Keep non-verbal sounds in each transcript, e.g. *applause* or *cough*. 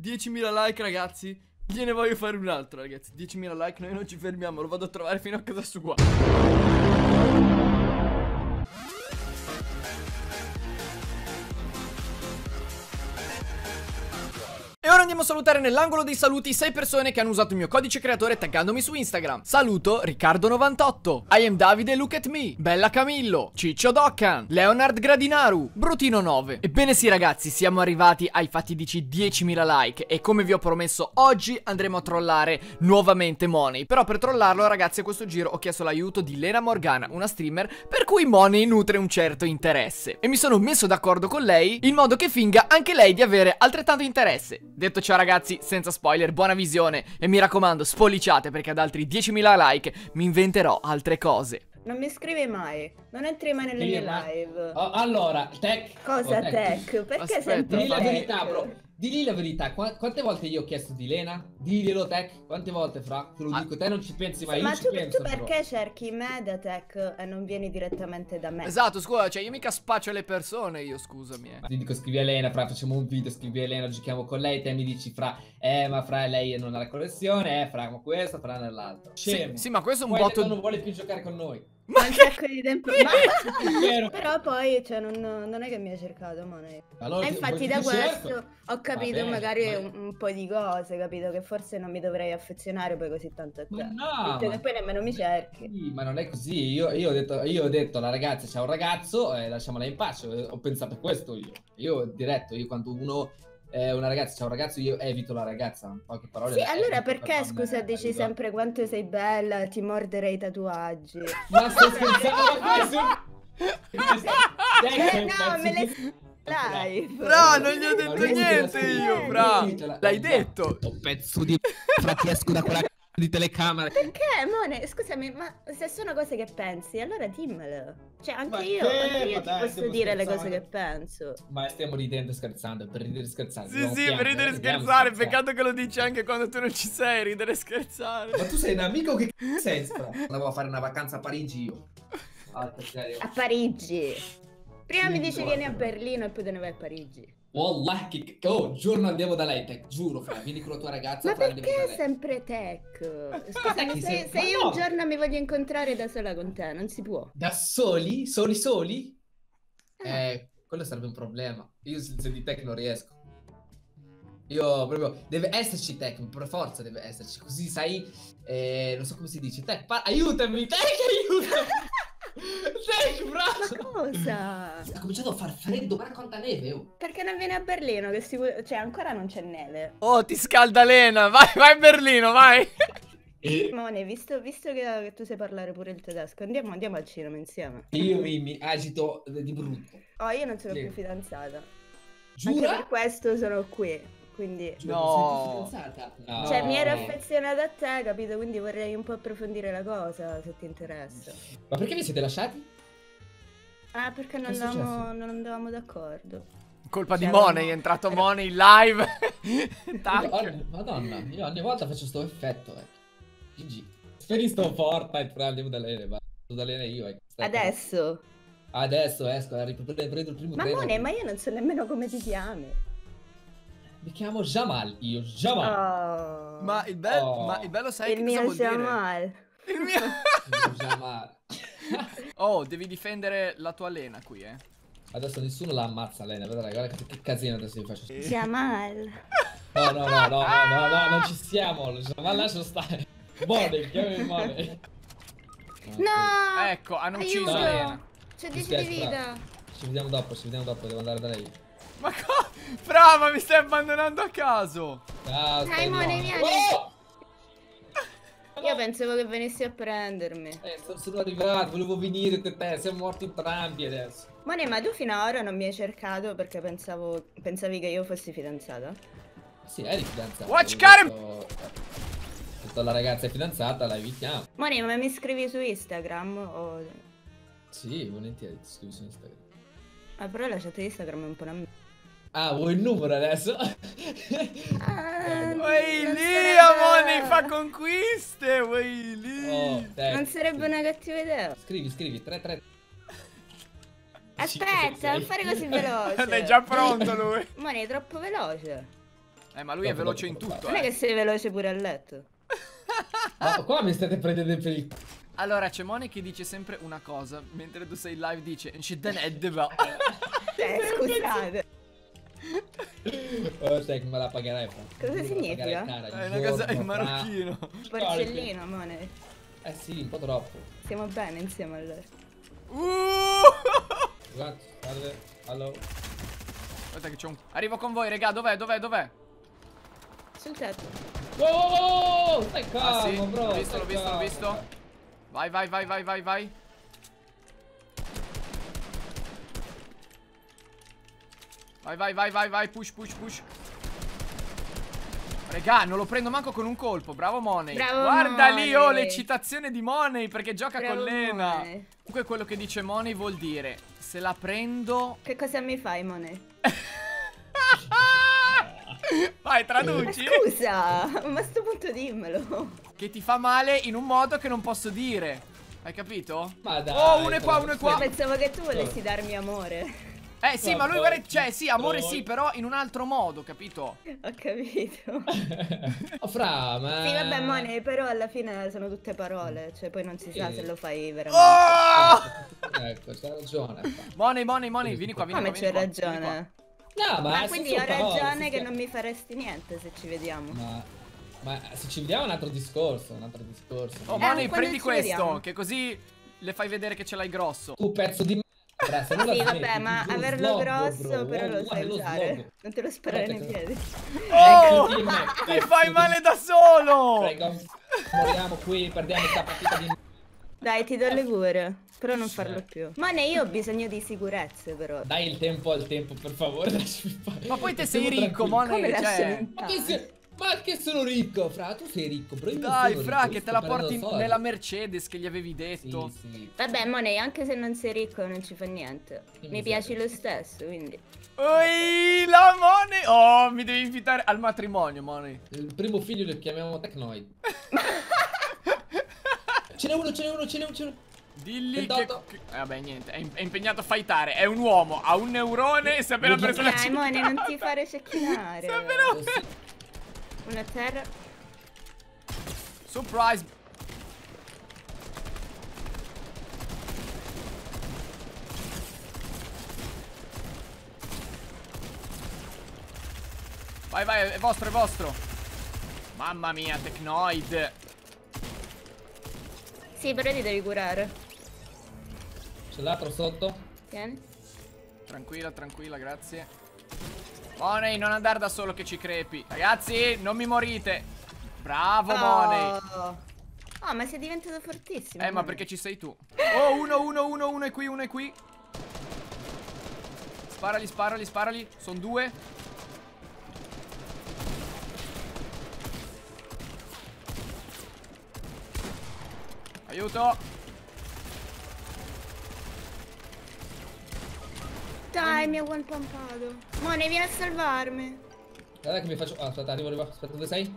10.000 like ragazzi. Gliene voglio fare un altro ragazzi. 10.000 like noi non ci fermiamo. Lo vado a trovare fino a casa sua andiamo a salutare nell'angolo dei saluti 6 persone che hanno usato il mio codice creatore taggandomi su Instagram. Saluto Riccardo98, I am Davide Look at Me, Bella Camillo, Ciccio Doccan, Leonard Gradinaru, Brutino9. Ebbene sì ragazzi, siamo arrivati ai fatidici 10.000 like e come vi ho promesso oggi andremo a trollare nuovamente Money. Però per trollarlo ragazzi a questo giro ho chiesto l'aiuto di Lena Morgana, una streamer per cui Money nutre un certo interesse. E mi sono messo d'accordo con lei in modo che finga anche lei di avere altrettanto interesse. Detto ciò ragazzi, senza spoiler, buona visione e mi raccomando spolliciate perché ad altri 10.000 like mi inventerò altre cose. Non mi scrivi mai, non entri mai nelle mie ma- live. Oh, allora, tech. Cosa oh, tech? Perché Aspetta, sempre Digli la verità, tech? bro. Digli la verità. Qua- quante volte io ho chiesto di Lena? Diglielo, tech. Quante volte, fra? Te lo Ah. dico, te non ci pensi mai. Ma io ci tu, penso, tu bro. perché cerchi me da tech e non vieni direttamente da me? Esatto, scusa, cioè io mica spaccio le persone io, scusami. eh. Ti dico scrivi a Elena, fra facciamo un video, scrivi a Elena, giochiamo con lei, te mi dici fra, eh ma fra lei non ha la collezione, eh fra ma questo, fra nell'altro. Sì, sì, ma questo è un Poi botto... non vuole più giocare con noi. Ma un sacco di tempo. Ma... *laughs* *laughs* Però poi, cioè, non, non è che mi hai cercato, è- Allora, E ti- infatti da questo cerco? ho capito bene, magari ma- un, un po' di cose, capito? Che forse non mi dovrei affezionare poi così tanto a te. Ma no, ma- poi nemmeno mi cerchi. Sì, ma non è così. Io, io ho detto, io ho detto alla ragazza c'è un ragazzo, eh, lasciamola in pace. Ho pensato a questo io. Io ho diretto, io quando uno è una ragazza c'è un ragazzo, io evito la ragazza. In poche parole. Sì, allora per perché non, scusa dici sempre quanto sei bella, ti morderei i tatuaggi? Ma sto scherzando, ma questo. Eh, no, me le live. Bra, non gli ho detto niente io, la- L'hai detto. Oh, pezzo di fra ti esco da quella c***o di telecamera. Perché, Mone, scusami, ma se sono cose che pensi, allora dimmelo. Cioè, anche Ma io, che? anche io dai, posso dire le scherzando. cose che penso. Ma stiamo ridendo e scherzando, per ridere e scherzare. Sì, dobbiamo sì, per piangere, ridere e scherzare. Peccato che lo dici anche quando tu non ci sei, ridere e scherzare. Ma tu sei un amico che *laughs* c***o sei? Andavo a fare una vacanza a Parigi io. Ah, serio. A Parigi. Prima Sì, mi dici guarda. vieni a Berlino e poi te ne vai a Parigi. Wallah, che... Oh, giorno andiamo da lei, te, giuro, fra. Vieni con la tua ragazza, Ma fra, perché sempre tech? Scusami, se, se io no. un giorno mi voglio incontrare da sola con te, non si può. Da soli? Soli soli? Ah. Eh, quello sarebbe un problema. Io senza di tech non riesco. Io proprio... Deve esserci tech, per forza deve esserci. Così sai... Eh, non so come si dice. Tech, aiutami, tech, aiutami! Ma bravo! cosa? Ha cominciato a far freddo, guarda quanta neve, oh. Perché non vieni a Berlino? Che sicur- cioè, ancora non c'è neve. Oh, ti scalda Lena. Vai, vai a Berlino, vai. Mone, visto, visto che, che tu sai parlare pure il tedesco, andiamo, andiamo al cinema insieme. Io mi, mi agito di brutto. Oh, io non sono Sì. più fidanzata. Anche Giura? per questo sono qui. Quindi. Giura, No. No. Cioè, mi ero affezionata a te, capito? Quindi vorrei un po' approfondire la cosa, se ti interessa. Ma perché vi siete lasciati? Ah, perché non andavamo, non andavamo d'accordo. Colpa di Cioè, Money, no. è entrato Money in live. Madonna, Madonna, io ogni volta faccio sto effetto, eh. GG. Speri sto Fortnite, però andiamo da Lene, va. Da Lene io, eh. Adesso. Adesso esco, arrivo, prendo il primo Ma treno. Mone, ma io non so nemmeno come ti chiami. Mi chiamo Jamal, io, Jamal. Oh. Ma il, bello, Oh. ma il bello sai il che cosa mio dire? Jamal. Il mio... Io, *laughs* Jamal. Oh, devi difendere la tua Lena qui, eh. Adesso nessuno la ammazza, Lene, vedrai, guarda che, che casino adesso vi faccio. Jamal. No, no, no, no, no, no, no, non ci siamo, Jamal lascia stare. Mone, chiami Mone. No! Ecco, hanno ucciso Aiuto! Lena. C'è Mi 10 spiace, di vita. Ci vediamo dopo, ci vediamo dopo, devo andare da lei. Ma co... Brava, mi stai abbandonando a caso. Ciao, Dai, stai Mone, buono. vieni. Oh! Io pensavo che venissi a prendermi. Eh, sono, arrivato, volevo venire con te, siamo morti entrambi adesso. Mone, ma tu fino ad ora non mi hai cercato perché pensavo, pensavi che io fossi fidanzata? Sì, eri fidanzata. Watch ho detto la ragazza è fidanzata, la evitiamo. Mone, ma mi scrivi su Instagram? O... Sì, volentieri, ti scrivo su Instagram. Ah, però la chat di Instagram è un po' una... Ah, vuoi il numero adesso? Ah, *laughs* Wey non lì, Amone, fa conquiste. Wey lì. oh, dai. Non sarebbe una cattiva idea. Scrivi, scrivi, 3 3 Aspetta, non fare così *laughs* veloce. È già pronto lui. *laughs* Mone, è troppo veloce. Eh, ma lui è veloce in tutto, Non è eh. che sei veloce pure a letto. Ma qua mi state prendendo per il... Allora, c'è Mone che dice sempre una cosa, mentre tu sei in live dice "C'è da ned, va". Eh, scusate. *laughs* Oh, sai che me la pagherai, fra. Cosa significa? cara, È il una cosa giorno, in marocchino. Porcellino, Mone. Eh sì, un po' troppo. Stiamo bene insieme allora. Uh! Guarda, guarda, allo. Aspetta che c'è un Arrivo con voi, regà, dov'è? Dov'è? Dov'è? Sul tetto. Wow, stai calmo, Ah, sì, bro. l'ho visto, l'ho visto, l'ho visto. Vai, vai, vai, vai, vai, vai. Vai, vai, vai, vai, vai, push, push, push. Regà, non lo prendo manco con un colpo, bravo Money. Bravo, Guarda lì, oh, Money. l'eccitazione di Money perché gioca Bravo, con Lena. Money. Comunque quello che dice Money vuol dire, se la prendo... Che cosa mi fai, Mone? *laughs* Vai, Ma traduci. scusa, ma a sto punto dimmelo. Che ti fa male in un modo che non posso dire. Hai capito? Ma dai. Oh, uno è qua, uno è qua. Io pensavo che tu volessi darmi amore. Eh sì, ma lui Vabbè. guarda, cioè sì, amore sì, però in un altro modo, capito? Ho capito. *laughs* Oh, fra, ma... Sì, vabbè, Mone, però alla fine sono tutte parole. Cioè, poi non si sa Sì. se lo fai veramente. Oh! Ecco, c'ha ragione. Money, money, money, vieni qua, vieni Come qua. c'è qua, vieni ragione? No, ma... Ma quindi ho ragione che non mi faresti niente se ci vediamo. Ma... Ma se ci vediamo è un altro discorso, un altro discorso. Oh, Eh, money, prendi questo, vediamo? che così le fai vedere che ce l'hai grosso. Tu pezzo di non la Sì, smetti, vabbè, ti ma averlo sloggo, grosso bro. però lo sai usare. Non te lo sparare nei piedi. *laughs* Oh! Ecco, Ti ecco, fai male da solo! Prego, moriamo qui, perdiamo questa partita di *laughs* Dai, ti do le cure. Però non farlo più. Mone, io ho bisogno di sicurezze, però. Dai il tempo al tempo, per favore, lasciami fare. Ma poi te sei ricco, lasciami cioè... Ma che, sei- ma che sono ricco, fra, tu sei ricco, bro. io Dai, sono fra, ricco, che te la porti nella Mercedes che gli avevi detto. Sì, sì. Vabbè, Mone, anche se non sei ricco non ci fa niente. Che Mi piaci lo stesso, quindi. Oi, la money! Oh, mi devi invitare al matrimonio, money. Il primo figlio lo chiamiamo Tecnoid. *laughs* ce n'è uno, ce n'è uno, ce n'è uno, ce n'è uno. Dilli che... 28. che- eh, vabbè, niente, è, è impegnato a fightare. È un uomo, ha un neurone e si è appena preso la Dai, Mone, non ti città. fare cecchinare. Si è appena... Una terra. Surprise. Vai, vai, è vostro, è vostro. Mamma mia, Tecnoid. Sì, però ti devi curare. C'è l'altro sotto. Tieni. Tranquilla, tranquilla, grazie. Money, non andare da solo che ci crepi. Ragazzi, non mi morite. Bravo, Money. Oh. Oh, ma sei diventato fortissimo. Eh, ma perché ci sei tu? Oh, uno, uno, uno, uno è qui, uno è qui. Sparali, sparali, sparali. Sono due. Aiuto. Dai, mi ha one pumpato. Mone, vieni a salvarmi. Guarda che mi faccio... Ah, aspetta, arrivo, arrivo. Aspetta, dove sei?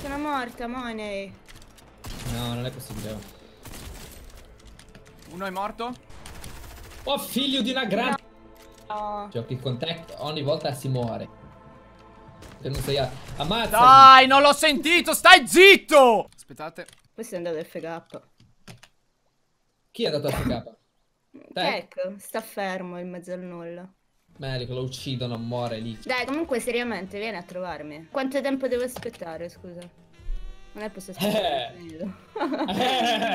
Sono morta, Mone. No, non è possibile. Uno è morto. Oh, figlio di una grande... No. Giochi con te, ogni volta si muore. Se non sei a... Ammazza! Dai, non l'ho sentito. Stai zitto. Aspettate. Questo è andato FK. Chi è andato a FK? Te? Ecco, sta fermo in mezzo al nulla. Medico, lo uccidono, muore lì. Dai, comunque, seriamente, vieni a trovarmi. Quanto tempo devo aspettare, scusa? Non è posso aspettare. infinito.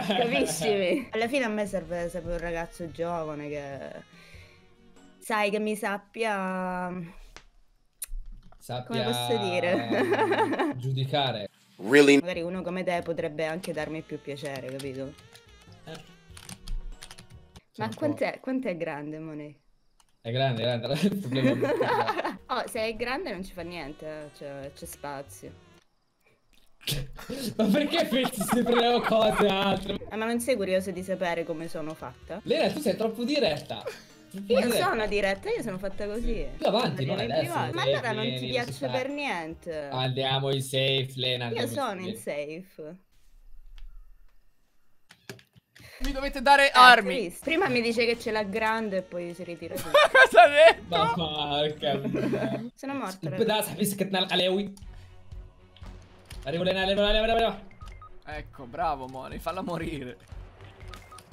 Capisci? Alla fine a me serve, serve un ragazzo giovane che... Sai, che mi sappia... Sappia... Come posso dire? *laughs* giudicare. Really? Magari uno come te potrebbe anche darmi più piacere, capito? Eh. Ma po'- quant'è, quant'è grande, Monet? È grande, è grande. *laughs* Il problema è grande. *laughs* Oh, se è grande non ci fa niente, eh, c'è, spazio. *laughs* Ma perché pensi sempre le cose altre? Eh, ma non sei curioso di sapere come sono fatta? Lena, tu sei troppo diretta. Io diretta. sono diretta, io sono fatta così. Più avanti, non adesso. Ma allora non ti piaccio sa. per niente. Andiamo in safe, Lena. Io sono in safe. Mi dovete dare Eh, armi. visto? Prima mi dice che ce l'ha grande e poi si ritira. *laughs* Cosa ha detto? Ma porca Sono raga. pedazo, sapessi che te Alewi. Arrivo Lena, arrivo, arrivo, arrivo, arrivo. Ecco, bravo Money, falla morire.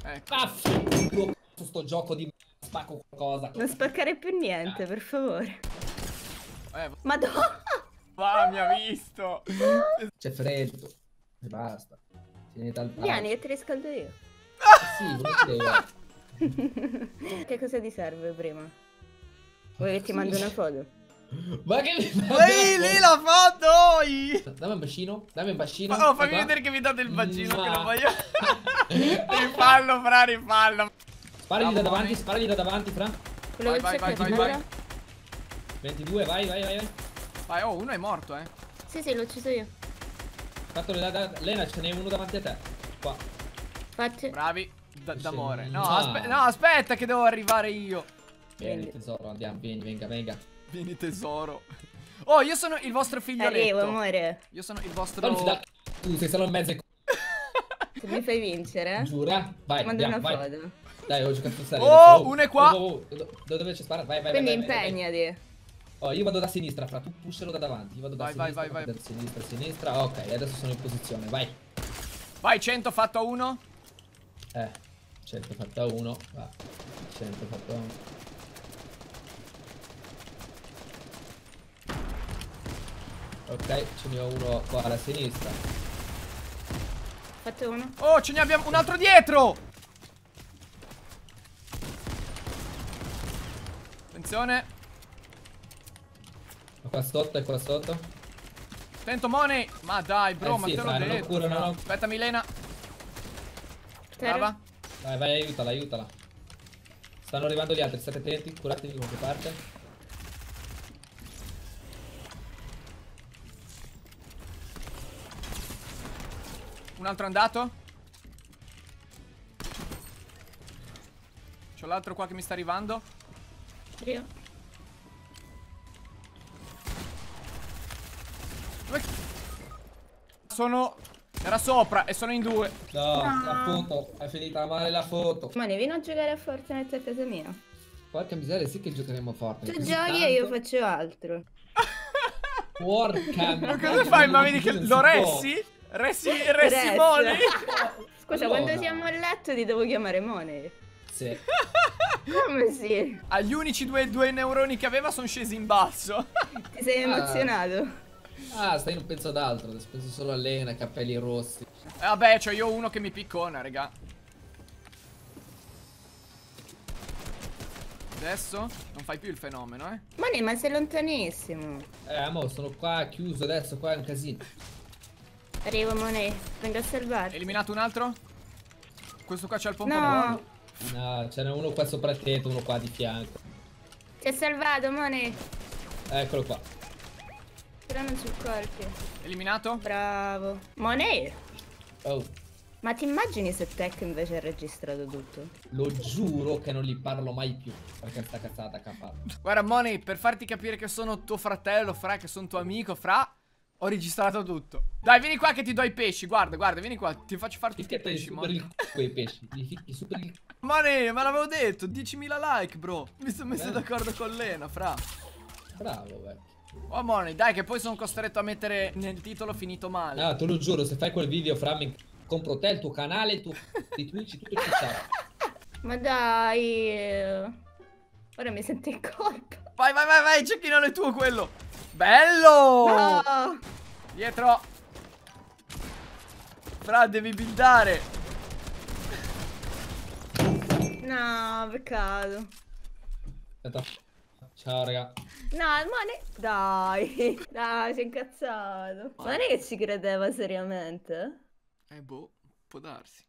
Ecco. Vaffanculo su sto gioco di m- spacco qualcosa. Non sporcare più niente, per favore. Eh, Madonna! va, mi ha visto. *laughs* C'è freddo. E basta. Vieni che ti riscaldo io. Sì, *laughs* che cosa ti serve prima? Vuoi che ti mando una foto? Ma che mi Ehi, lì la foto! Dammi un bacino, dammi un bacino. Oh, fammi vedere che mi date il bacino che lo voglio. *laughs* rifallo, fra, rifallo. Sparagli da davanti, sparagli da davanti, Fra. Vai, vai, vai, vai, vai. 22, vai, vai, vai, vai. Vai, oh, uno è morto, eh. Sì, sì, l'ho ucciso io. Da, Lena, ce n'è uno davanti a te. Qua. Faccio. Bravi. D- d'amore. No, Ah. aspe- no, aspetta che devo arrivare io. Vieni, tesoro, andiamo, vieni, venga, venga. Vieni tesoro. Oh, io sono il vostro Arrivo, figlioletto. amore. Io sono il vostro... Dà tu sei solo in mezzo *laughs* Se mi fai vincere, eh? Giura? Vai, mando andiamo, una vai. foto. Dai, ho giocato a stare. Oh, uno è qua. Oh, oh, oh, do- Dove c'è spara? Vai, vai, Quindi vai, vai, vai, vai. impegnati. Oh, io vado da sinistra, fra tu pushalo da davanti. Io vado da Vai, vai, sinistra, vai, vai. da sinistra, sinistra. Ok, adesso sono in posizione, vai. Vai, 100 fatto a uno. Eh, 100 fatta 1. Va. 100 fatta 1. Ok, ce ne ho uno qua alla sinistra. Fatto uno. Oh, ce ne abbiamo un altro dietro. Attenzione. Qua sotto e qua sotto. Attento, Money. Ma dai, bro, Eh ma sì, te l'ho detto. cura, no, no. Aspetta, Milena. Brava. Vai, vai, aiutala, aiutala. Stanno arrivando gli altri, state attenti, curatevi con che parte. Un altro andato. C'ho l'altro qua che mi sta arrivando. Io. Sono... Era sopra e sono in due. No, appunto, è finita male la foto. Ma ne vieni a giocare a Fortnite a casa mia? Porca miseria, sì che giocheremo forte. Tu così giochi e io faccio altro. Porca *laughs* Ma cosa fai? Ma vedi che lo ressi? Ressi, ressi. Money? *laughs* Scusa, Allora. quando siamo a letto ti devo chiamare Money. Sì. *laughs* Come sì? Agli unici due, due neuroni che aveva sono scesi in basso. Ti sei Ah. emozionato? Ah, stai non penso ad altro, penso solo a Lena, capelli rossi. Eh, vabbè, c'ho io uno che mi piccona, raga. Adesso non fai più il fenomeno, eh. Money, ma sei lontanissimo. Eh, mo, sono qua chiuso adesso, qua è un casino. Arrivo, Money. Vengo a salvarti. Eliminato un altro? Questo qua c'ha il pompa No, No, ce n'è uno qua sopra il tetto, uno qua di fianco. ti ha salvato, Money. Eccolo qua. Però non sul colpi. Eliminato? Bravo. Money, Oh, ma ti immagini se Tech invece ha registrato tutto? lo giuro che non gli parlo mai più. Perché sta cazzata che ha fatto. Guarda, Money, per farti capire che sono tuo fratello, fra, che sono tuo amico, fra, ho registrato tutto. Dai, vieni qua che ti do i pesci. Guarda, guarda, vieni qua. Ti faccio fare tutti i pesci, Money. quei pesci. Money, me l'avevo detto. 10.000 like, bro. Mi sono messo Eh. d'accordo con Lena, fra. Bravo, vecchio. Oh, Money, dai, che poi sono costretto a mettere nel titolo finito male. Ah, te lo giuro, se fai quel video, fra mi compro te, il tuo canale, il tuo *laughs* di Twitch, tutto il ciao. Ma dai. eh. Ora mi sento in colpa. Vai, vai, vai, vai, cecchinone tuo quello. Bello! No! Dietro. Fra, devi buildare. No, peccato. Aspetta. Ciao, raga. No, Money. Dai. *laughs* Dai, sei incazzato. Ma non è che ci credeva seriamente? Eh, boh, può darsi.